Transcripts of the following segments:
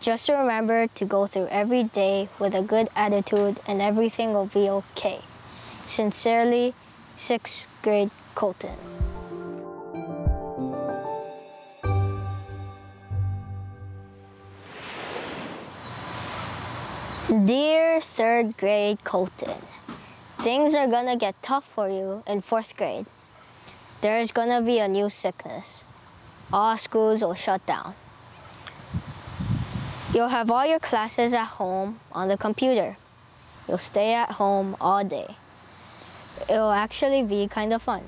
Just remember to go through every day with a good attitude and everything will be okay. Sincerely, 6th grade Kolten. Dear 3rd grade Kolten, things are gonna get tough for you in 4th grade. There's gonna be a new sickness. All schools will shut down. You'll have all your classes at home on the computer. You'll stay at home all day. It'll actually be kind of fun.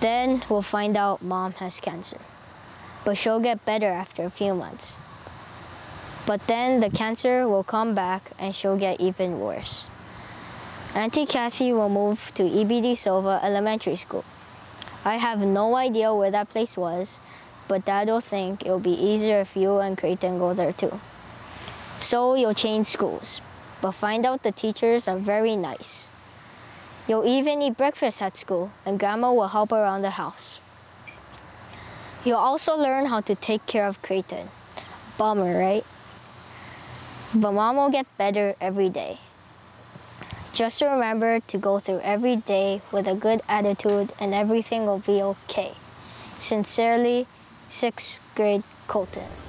Then we'll find out mom has cancer. But she'll get better after a few months. But then the cancer will come back and she'll get even worse. Auntie Kathy will move to E.B. deSilva Elementary School. I have no idea where that place was, but Dad will think it'll be easier if you and Creighton go there too. So you'll change schools, but find out the teachers are very nice. You'll even eat breakfast at school, and Grandma will help around the house. You'll also learn how to take care of Creighton. Bummer, right? But mom will get better every day. Just remember to go through every day with a good attitude and everything will be okay. Sincerely, 6th grade Kolten.